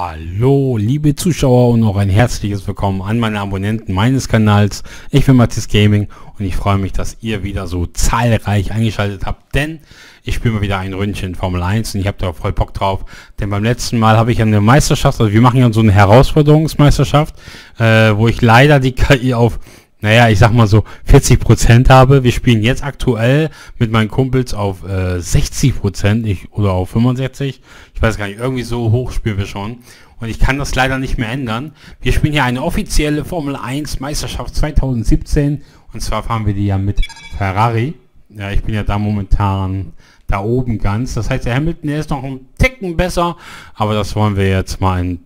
Hallo, liebe Zuschauer und auch ein herzliches Willkommen an meine Abonnenten meines Kanals. Ich bin Matthias Gaming und ich freue mich, dass ihr wieder so zahlreich eingeschaltet habt, denn ich spiele mal wieder ein Ründchen Formel 1 und ich habe da voll Bock drauf, denn beim letzten Mal habe ich eine Meisterschaft, also wir machen ja so eine Herausforderungsmeisterschaft, äh, wo ich leider die KI auf naja, ich sag mal so 40 Prozent habe. Wir spielen jetzt aktuell mit meinen Kumpels auf äh, 60 Prozent oder auf 65. Ich weiß gar nicht, irgendwie so hoch spielen wir schon. Und ich kann das leider nicht mehr ändern. Wir spielen hier eine offizielle Formel 1 Meisterschaft 2017. Und zwar fahren wir die ja mit Ferrari. Ja, ich bin ja da momentan da oben ganz. Das heißt, der Hamilton, der ist noch ein Ticken besser. Aber das wollen wir jetzt mal in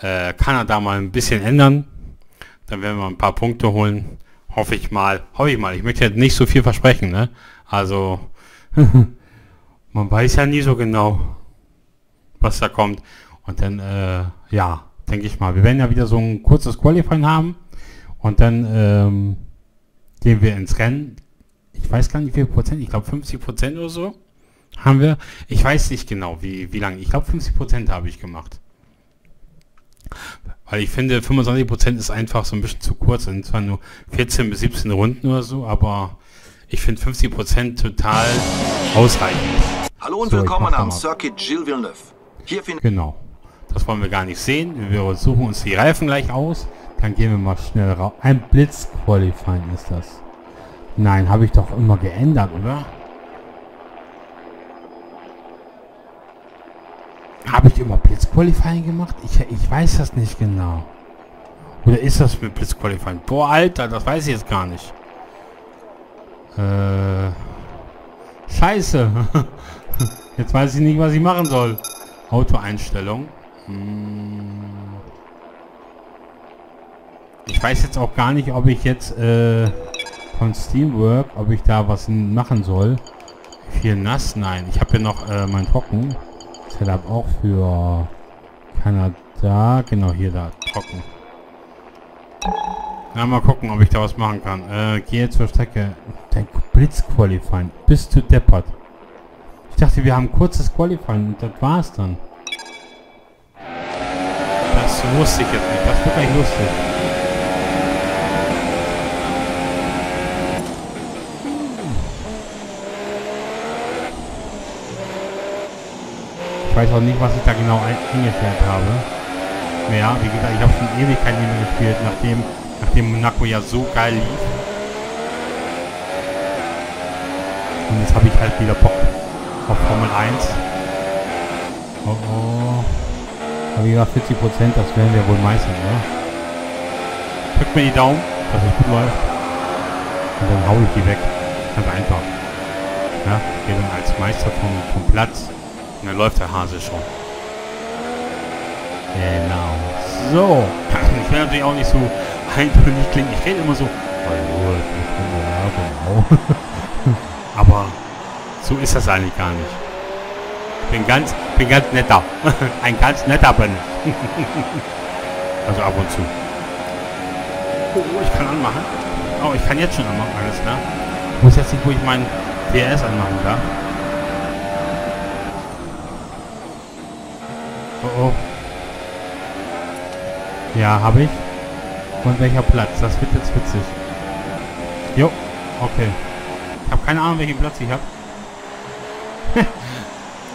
äh, Kanada mal ein bisschen ändern. Dann werden wir ein paar Punkte holen. Hoffe ich mal. Hoffe ich mal. Ich möchte jetzt nicht so viel versprechen, ne? Also, man weiß ja nie so genau, was da kommt. Und dann, äh, ja, denke ich mal. Wir werden ja wieder so ein kurzes Qualifying haben. Und dann ähm, gehen wir ins Rennen. Ich weiß gar nicht, wie viel Prozent. Ich glaube 50 Prozent oder so haben wir. Ich weiß nicht genau, wie, wie lange. Ich glaube 50 Prozent habe ich gemacht. Weil ich finde, 25% ist einfach so ein bisschen zu kurz. sind zwar nur 14 bis 17 Runden oder so, aber ich finde 50% total ausreichend. Hallo und so, willkommen am Circuit Gilles Villeneuve. Hier genau. Das wollen wir gar nicht sehen. Wir suchen uns die Reifen gleich aus. Dann gehen wir mal schnell raus. Ein Blitzqualifying ist das. Nein, habe ich doch immer geändert, oder? Habe ich immer Blitzqualifying gemacht? Ich, ich weiß das nicht genau. Oder ist das mit Blitzqualifying? Boah, Alter, das weiß ich jetzt gar nicht. Äh, scheiße. jetzt weiß ich nicht, was ich machen soll. Autoeinstellung. Hm. Ich weiß jetzt auch gar nicht, ob ich jetzt äh, von Steamwork, ob ich da was machen soll. Viel nass? Nein. Ich habe hier noch äh, mein Trocken. Setup auch für Kanada. Genau, hier da. Trocken. Na, mal gucken, ob ich da was machen kann. Äh, gehe zur Strecke. Dein Blitzqualifying. Bist du deppert. Ich dachte, wir haben kurzes Qualifying und das war's dann. Das wusste ich jetzt nicht. Das wird gleich lustig. Weiß auch nicht, was ich da genau eingestellt habe. Ja, wie gesagt, ich habe schon Ewigkeit nicht mehr gespielt, nachdem, nachdem Monaco ja so geil lief. Und jetzt habe ich halt wieder Bock auf Formel 1. Oh oh. Aber wie gesagt, 40 Prozent, das werden wir wohl meistern, oder? Drückt mir die Daumen, dass es gut läuft. Und dann haue ich die weg. Ganz einfach. Ja, gehe dann als Meister vom, vom Platz und dann läuft der Hase schon. Genau. So. Ich will natürlich auch nicht so eintönig klingen. Ich rede immer so. Aber so ist das eigentlich gar nicht. Ich bin ganz, bin ganz netter. Ein ganz netter bin also ab und zu. Oh, ich kann anmachen. Oh, ich kann jetzt schon anmachen, alles klar. Ich muss jetzt nicht, wo ich meinen PS anmachen darf. Oh. Ja, habe ich. Und welcher Platz? Das wird jetzt witzig. Jo, okay. Ich habe keine Ahnung, welchen Platz ich habe.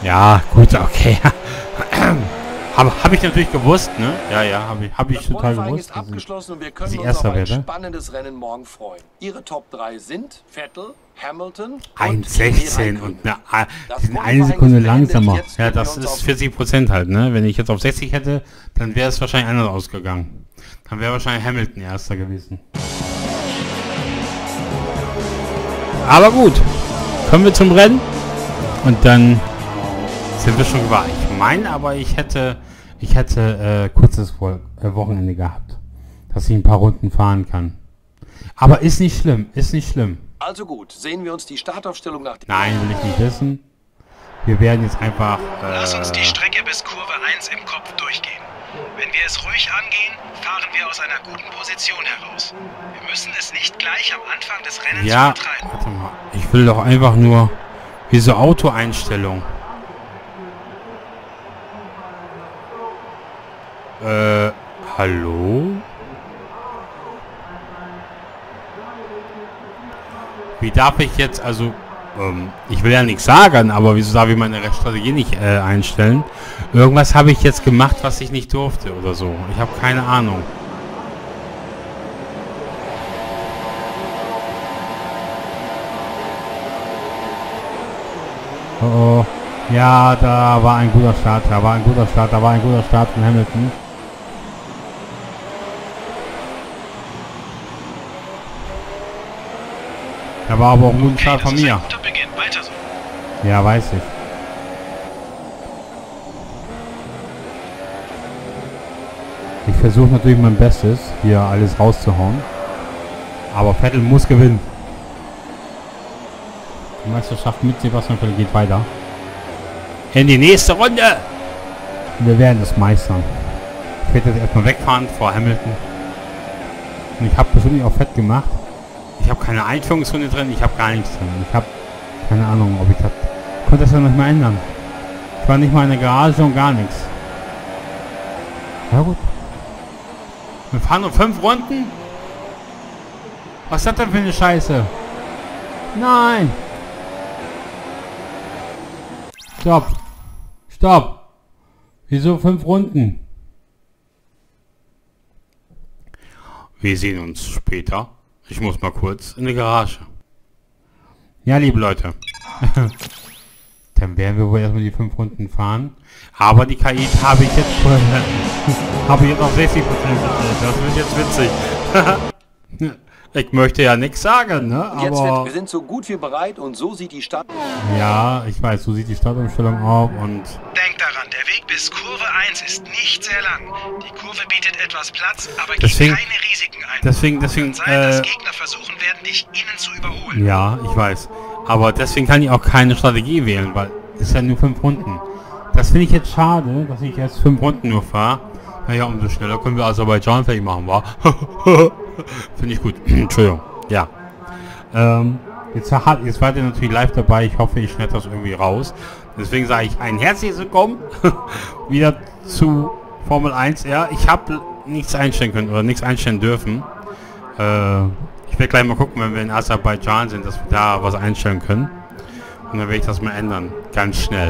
ja, gut, okay. habe hab ich natürlich gewusst, ne? Ja, ja, habe ich, hab ich total gewusst. Ist abgeschlossen und wir können uns auf ein werde. spannendes Rennen morgen freuen. Ihre Top 3 sind Vettel, 1,16 und eine, die sind eine Sekunde langsamer. Ja, das ist 40 Prozent halt, ne? Wenn ich jetzt auf 60 hätte, dann wäre es wahrscheinlich anders ausgegangen. Dann wäre wahrscheinlich Hamilton erster gewesen. Aber gut, kommen wir zum Rennen und dann sind wir schon gewahr. Ich meine aber, ich hätte, ich hätte äh, kurzes äh, Wochenende gehabt, dass ich ein paar Runden fahren kann. Aber ist nicht schlimm, ist nicht schlimm. Also gut, sehen wir uns die Startaufstellung nach... Nein, will ich nicht wissen. Wir werden jetzt einfach... Äh, Lass uns die Strecke bis Kurve 1 im Kopf durchgehen. Wenn wir es ruhig angehen, fahren wir aus einer guten Position heraus. Wir müssen es nicht gleich am Anfang des Rennens ja, übertreiben. Warte mal. Ich will doch einfach nur... Diese Autoeinstellung. Äh, hallo? Wie darf ich jetzt, also, ähm, ich will ja nichts sagen, aber wieso darf ich meine Strategie nicht äh, einstellen? Irgendwas habe ich jetzt gemacht, was ich nicht durfte oder so. Ich habe keine Ahnung. Oh, oh. Ja, da war ein guter Start, da war ein guter Start, da war ein guter Start von Hamilton. Da war aber auch ein guter Start von mir. Ja, weiß ich. Ich versuche natürlich mein Bestes, hier alles rauszuhauen. Aber Vettel muss gewinnen. Die Meisterschaft mit Sebastian Vettel geht weiter. In die nächste Runde. Wir werden es meistern. Ich werde jetzt erstmal wegfahren vor Hamilton. Und ich habe bestimmt auch fett gemacht. Ich habe keine Einführungsrunde drin, ich habe gar nichts drin. Ich habe keine Ahnung, ob ich das... Konnte das ja nicht mehr ändern. Ich war nicht mal in der Garage und gar nichts. Ja gut. Wir fahren nur fünf Runden? Was ist das denn für eine Scheiße? Nein! Stopp! Stopp! Wieso fünf Runden? Wir sehen uns später. Ich muss mal kurz in die Garage. Ja, liebe Leute. Dann werden wir wohl erstmal die fünf Runden fahren. Aber die KI habe ich jetzt habe ich jetzt auf 60 Prozent Das wird jetzt witzig. Ich möchte ja nichts sagen, ne? Und jetzt aber... Wird, wir sind so gut wie bereit und so sieht die Stadt... Ja, ich weiß, so sieht die Stadtumstellung auf und... Denk daran, der Weg bis Kurve 1 ist nicht sehr lang. Die Kurve bietet etwas Platz, aber deswegen, keine Risiken ein. Deswegen, deswegen, sein, äh, dass Gegner versuchen werden, dich innen zu überholen. Ja, ich weiß. Aber deswegen kann ich auch keine Strategie wählen, weil es ja nur fünf Runden. Das finde ich jetzt schade, dass ich jetzt fünf Runden nur fahre. Naja, umso schneller können wir Aserbaidschan fertig machen, wa? Finde ich gut. Entschuldigung. Ja. Ähm, jetzt, hat, jetzt wart ihr natürlich live dabei. Ich hoffe, ich schneide das irgendwie raus. Deswegen sage ich ein herzliches Willkommen wieder zu Formel 1. Ja, ich habe nichts einstellen können oder nichts einstellen dürfen. Äh, ich werde gleich mal gucken, wenn wir in Aserbaidschan sind, dass wir da was einstellen können. Und dann werde ich das mal ändern. Ganz schnell.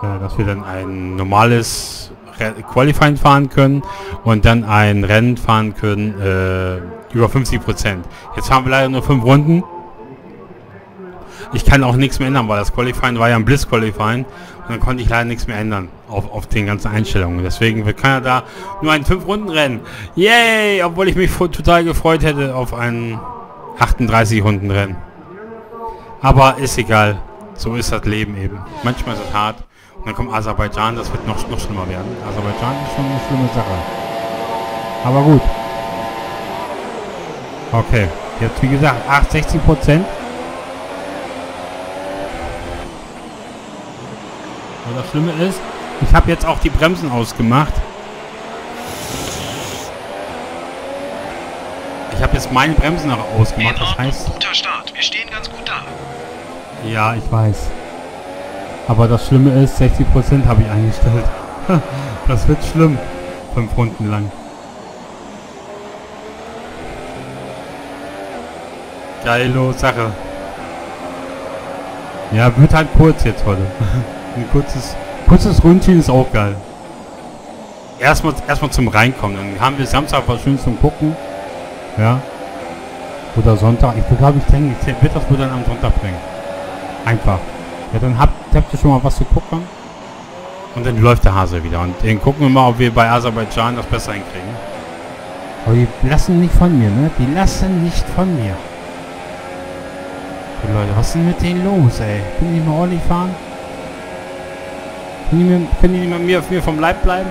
Äh, dass wir dann ein normales Qualifying fahren können und dann ein Rennen fahren können äh, über 50 Prozent. Jetzt haben wir leider nur fünf Runden. Ich kann auch nichts mehr ändern, weil das Qualifying war ja ein Bliss Qualifying und dann konnte ich leider nichts mehr ändern auf, auf den ganzen Einstellungen. Deswegen wird Kanada nur ein 5 Runden Rennen. Yay! Obwohl ich mich total gefreut hätte auf ein 38 Runden Rennen. Aber ist egal. So ist das Leben eben. Manchmal ist es hart. Und dann kommt Aserbaidschan, das wird noch, noch schlimmer werden. Aserbaidschan ist schon eine schlimme Sache. Aber gut. Okay, jetzt wie gesagt 68 Prozent. Und das Schlimme ist, ich habe jetzt auch die Bremsen ausgemacht. Ich habe jetzt meine Bremsen noch ausgemacht, das heißt... Guter Start, wir stehen ganz gut da. Ja, ich weiß. Aber das Schlimme ist, 60% habe ich eingestellt. das wird schlimm. Fünf Runden lang. Geilo Sache. Ja, wird halt kurz jetzt heute. Ein kurzes, kurzes Rundchen ist auch geil. Erstmal erstmal zum Reinkommen. Dann haben wir Samstag was schön zum Gucken. Ja. Oder Sonntag. Ich glaube, ich denke, ich wird das wohl dann am Sonntag bringen. Einfach. Ja, dann habt, habt ihr schon mal was zu gucken. Und dann läuft der Hase wieder. Und den gucken wir mal, ob wir bei Aserbaidschan das besser hinkriegen. Aber die lassen nicht von mir, ne? Die lassen nicht von mir. Die Leute, was ist denn mit denen los, ey? Können die mal ordentlich fahren? Können die, mir, können die nicht mal mir, mir vom Leib bleiben?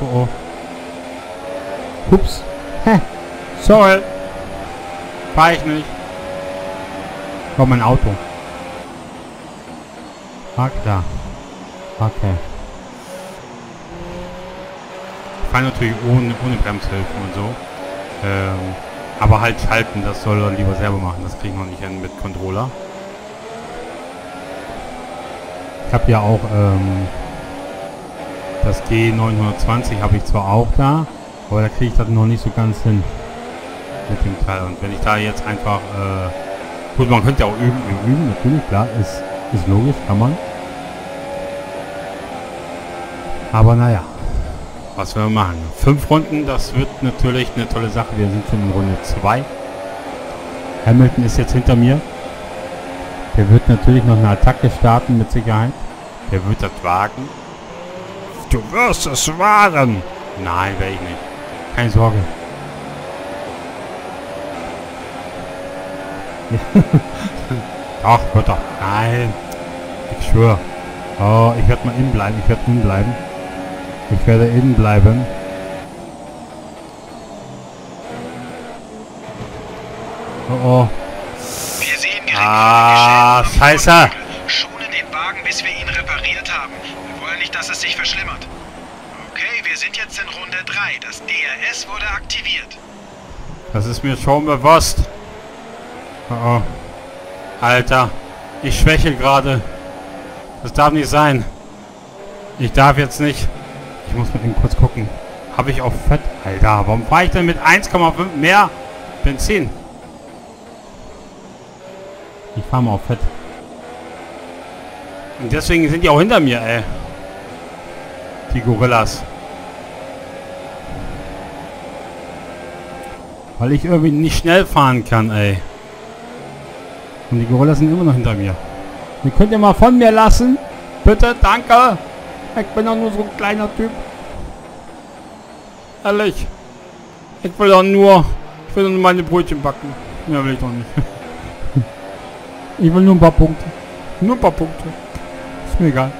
Oh oh. Ups. Hä? Sorry. Fahr ich nicht. War mein Auto. Ah, klar. Okay. Ich fahre natürlich ohne, ohne Bremshilfen und so. Ähm, aber halt schalten, das soll er lieber selber machen. Das kriegen wir nicht hin mit Controller. Ich habe ja auch ähm, Das G920 habe ich zwar auch da, aber da kriege ich das noch nicht so ganz hin mit dem Teil. Und wenn ich da jetzt einfach, äh, gut, man könnte auch üben, üben, natürlich, klar, ist, ist logisch, kann man. Aber naja, was wir machen. Fünf Runden, das wird natürlich eine tolle Sache. Wir sind schon in Runde 2. Hamilton ist jetzt hinter mir. Der wird natürlich noch eine Attacke starten mit Sicherheit. Der wird das wagen. Du wirst es wagen. Nein, werde ich nicht. Keine Sorge. Wird doch. Nein. Ich schwöre. Oh, ich werde mal innen bleiben. Ich werde innen bleiben. Ich werde innen bleiben. Oh oh. Wir sehen ah, scheiße. Schone den Wagen, bis wir ihn repariert haben. Wir wollen nicht, dass es sich verschlimmert. Okay, wir sind jetzt in Runde 3. Das DRS wurde aktiviert. Das ist mir schon bewusst. Oh oh. Alter, ich schwäche gerade. Das darf nicht sein. Ich darf jetzt nicht. Ich muss mal eben kurz gucken. Habe ich auch Fett? Alter, warum fahre ich denn mit 1,5 mehr Benzin? Ich fahre mal auf Fett. Und deswegen sind die auch hinter mir, ey. Die Gorillas. Weil ich irgendwie nicht schnell fahren kann, ey. Und die Gorillas sind immer noch hinter mir. Die könnt ihr mal von mir lassen? Bitte, danke. Ich bin doch nur so ein kleiner Typ. Ehrlich. Ich will doch nur... Ich will nur meine Brötchen backen. Mehr will ich doch nicht. ich will nur ein paar Punkte. Nur ein paar Punkte. Ist mir egal.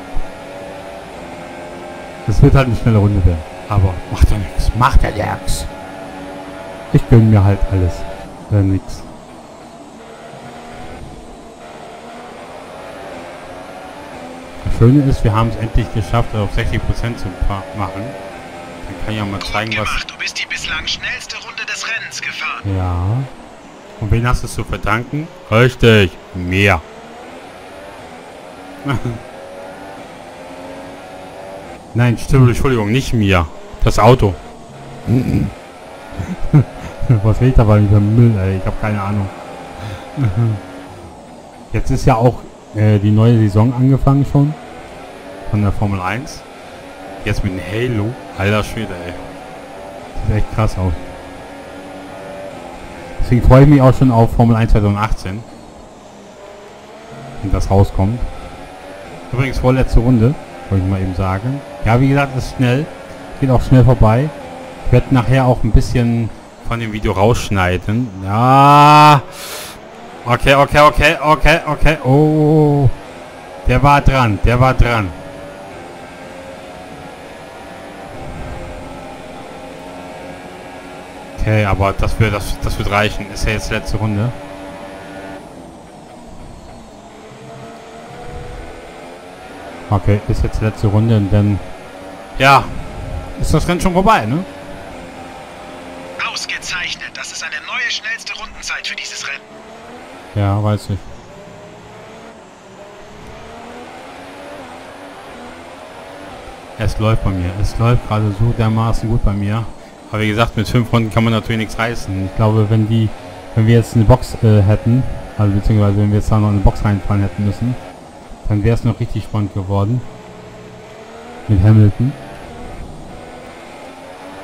Das wird halt eine schnelle Runde werden. Aber macht ja nichts. Macht ja nichts. Ich gönn mir halt alles. Äh, nix. Schöne ist, wir haben es endlich geschafft, auf 60% zu machen. Dann kann ich ja mal zeigen, was... Du bist die bislang schnellste Runde des Rennens gefahren. Ja. Und wen hast du zu verdanken? Richtig, mir. Nein, stimmt, Entschuldigung, nicht mir. Das Auto. was will ich dabei mit dem Müll, ey? Ich habe keine Ahnung. Jetzt ist ja auch äh, die neue Saison angefangen schon von der Formel 1. Jetzt mit dem Halo. Alter Schwede, ey. Sieht echt krass aus. Deswegen freue ich mich auch schon auf Formel 1 2018. Wenn das rauskommt. Übrigens vorletzte Runde, wollte ich mal eben sagen. Ja, wie gesagt, ist schnell. Geht auch schnell vorbei. Ich werde nachher auch ein bisschen von dem Video rausschneiden. Ja. Okay, okay, okay, okay, okay. Oh. Der war dran, der war dran. Okay, aber das wird, das, das wird reichen. Ist ja jetzt letzte Runde. Okay, ist jetzt letzte Runde und dann... Ja, ist das Rennen schon vorbei, ne? Ausgezeichnet. Das ist eine neue schnellste Rundenzeit für dieses Rennen. Ja, weiß ich. Es läuft bei mir. Es läuft gerade so dermaßen gut bei mir. Aber wie gesagt, mit fünf Runden kann man natürlich nichts reißen. Ich glaube, wenn die, wenn wir jetzt eine Box äh, hätten, also beziehungsweise wenn wir jetzt da noch eine Box reinfahren hätten müssen, dann wäre es noch richtig spannend geworden. Mit Hamilton.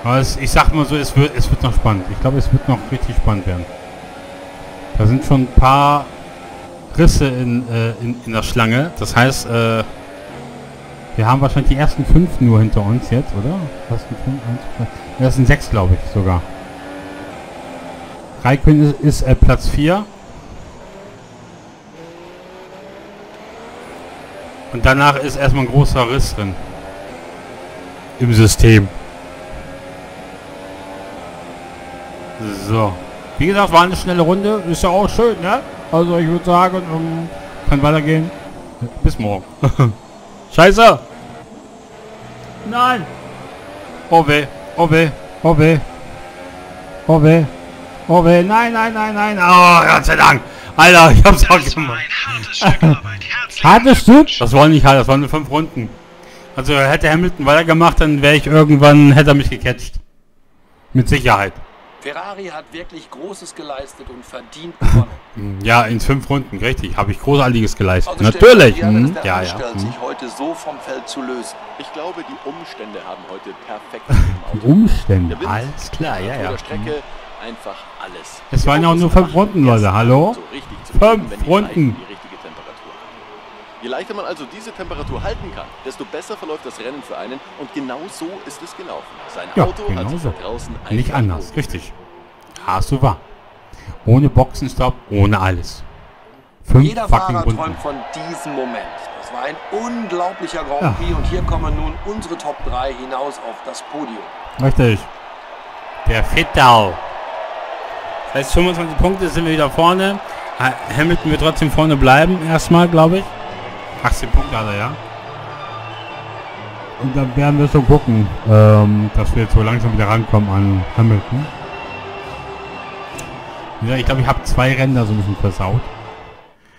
Aber es, ich sag mal so, es wird, es wird noch spannend. Ich glaube, es wird noch richtig spannend werden. Da sind schon ein paar Risse in, äh, in, in der Schlange. Das heißt, äh, wir haben wahrscheinlich die ersten fünf nur hinter uns jetzt, oder? Ersten fünf, eins, das sind sechs, glaube ich, sogar. Raikön ist, ist äh, Platz 4. Und danach ist erstmal ein großer Riss drin. Im System. So. Wie gesagt, war eine schnelle Runde. Ist ja auch schön, ne? Also ich würde sagen, um, kann weitergehen. Bis morgen. Scheiße! Nein! Oh weh. Oh weh, oh weh. Oh weh. Oh weh. Nein, nein, nein, nein. Oh, Gott sei Dank. Alter, ich hab's auch gemacht. hartes Stück. Das war nicht hart, das waren nur fünf Runden. Also hätte Hamilton weitergemacht, dann wäre ich irgendwann, hätte er mich gecatcht. Mit Sicherheit. Ferrari hat wirklich Großes geleistet und verdient gewonnen. ja, in fünf Runden, richtig. Habe ich Großartiges geleistet. Also Natürlich. Hm, ja, ja. Hm. sich heute so vom Feld zu lösen. Ich glaube, die Umstände haben heute perfekt Die Umstände, alles klar, ja, ja. Strecke einfach alles. Es waren ja auch nur fünf Runden, Leute. Hallo? So fünf Runden. Je leichter man also diese Temperatur halten kann, desto besser verläuft das Rennen für einen und genau so ist es gelaufen. Sein ja, Auto genau hat so. draußen Nicht anders, Auto. richtig. Hast du wahr. Ohne Boxenstopp, ohne alles. Fünf Jeder Fahrer Runden. träumt von diesem Moment. Das war ein unglaublicher Grand Prix ja. und hier kommen nun unsere Top 3 hinaus auf das Podium. Richtig. Der Fittau. Das heißt 25 Punkte sind wir wieder vorne. Hamilton wird trotzdem vorne bleiben, erstmal, glaube ich. 18 Punkte hat er, ja. Und dann werden wir so gucken, ähm, dass wir jetzt so langsam wieder rankommen an Hamilton. Ja, ich glaube, ich habe zwei Ränder so ein bisschen versaut.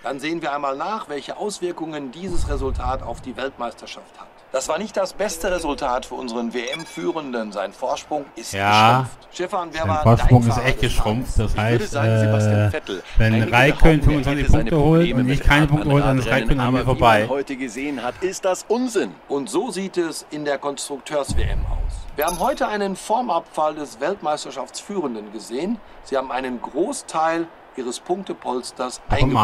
Dann sehen wir einmal nach, welche Auswirkungen dieses Resultat auf die Weltmeisterschaft hat. Das war nicht das beste Resultat für unseren WM-Führenden. Sein Vorsprung ist ja, geschrumpft. Schiffern, wer sein Vorsprung ist echt geschrumpft. Das heißt, sagen, äh, wenn Raikön 25 Punkte holt und ich keine Punkte hole, dann ist Raikön an mir vorbei. heute gesehen hat, ist das Unsinn. Und so sieht es in der Konstrukteurs-WM aus. Wir haben heute einen Formabfall des Weltmeisterschaftsführenden gesehen. Sie haben einen Großteil ihres Punktepolsters eingebüßt.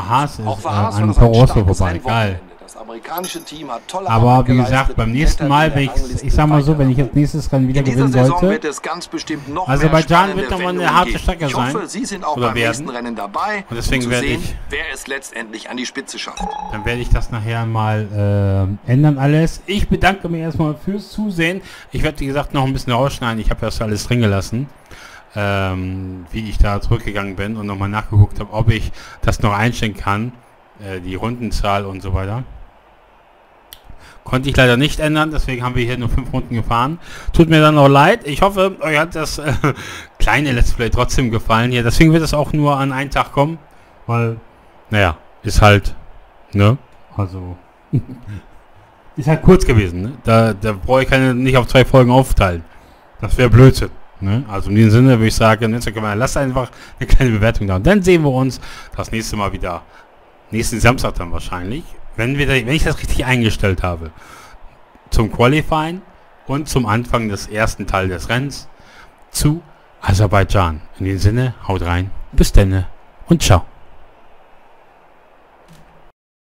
Auch für Haas äh, an vorbei. Geil. Das amerikanische Team hat tolle Aber wie gesagt, beim nächsten Mal, wenn ich, ich sag mal so, wenn ich als nächstes Rennen wieder gewinnen sollte, wird es ganz bestimmt noch also bei Jan wird nochmal eine harte Strecke sein. Ich hoffe, Sie sind auch beim werden. nächsten Rennen dabei, und deswegen um werde sehen, ich, wer es letztendlich an die Spitze schafft. Dann werde ich das nachher mal äh, ändern alles. Ich bedanke mich erstmal fürs Zusehen. Ich werde, wie gesagt, noch ein bisschen rausschneiden. Ich habe das alles drin gelassen. Ähm, wie ich da zurückgegangen bin und nochmal nachgeguckt habe, ob ich das noch einstellen kann, äh, die Rundenzahl und so weiter. Konnte ich leider nicht ändern, deswegen haben wir hier nur fünf Runden gefahren. Tut mir dann auch leid. Ich hoffe, euch hat das äh, kleine Let's Play trotzdem gefallen hier. Deswegen wird es auch nur an einen Tag kommen, weil, naja, ist halt, ne? Also, ist halt kurz gewesen, ne? Da, da brauche ich keine nicht auf zwei Folgen aufteilen. Das wäre Blödsinn. Ne? Also in diesem Sinne würde ich sagen, lasst einfach eine kleine Bewertung da. Und dann sehen wir uns das nächste Mal wieder. Nächsten Samstag dann wahrscheinlich wenn, wir, wenn ich das richtig eingestellt habe, zum Qualifying und zum Anfang des ersten Teil des Rennens zu Aserbaidschan. In dem Sinne, haut rein, bis denne und ciao.